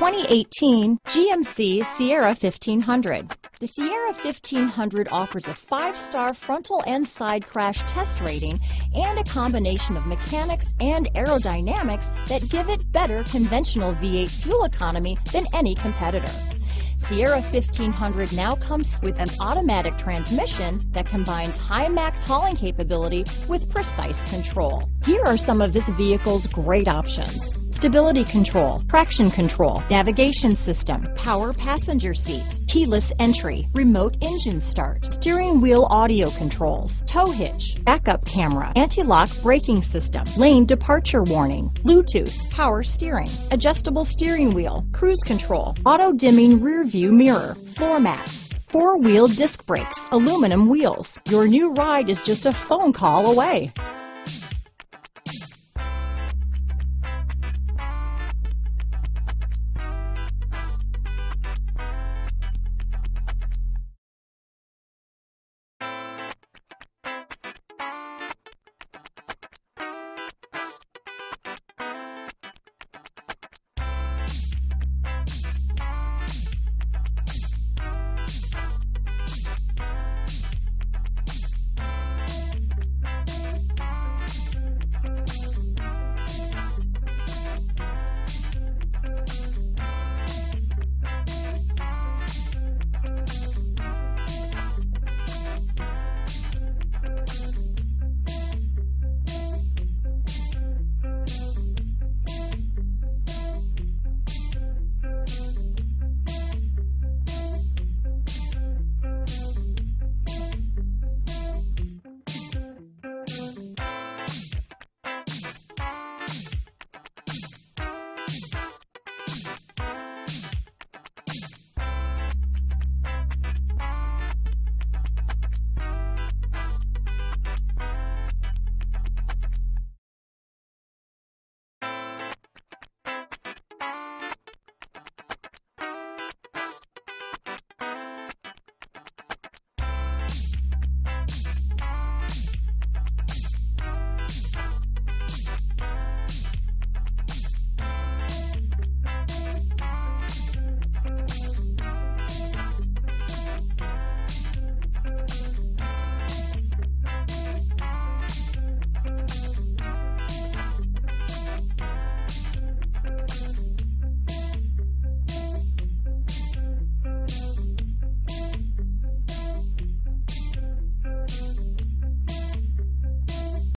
2018 GMC Sierra 1500. The Sierra 1500 offers a five-star frontal and side crash test rating and a combination of mechanics and aerodynamics that give it better conventional V8 fuel economy than any competitor. Sierra 1500 now comes with an automatic transmission that combines high max hauling capability with precise control. Here are some of this vehicle's great options stability control, traction control, navigation system, power passenger seat, keyless entry, remote engine start, steering wheel audio controls, tow hitch, backup camera, anti-lock braking system, lane departure warning, Bluetooth, power steering, adjustable steering wheel, cruise control, auto dimming rear view mirror, floor mats, four-wheel disc brakes, aluminum wheels. Your new ride is just a phone call away.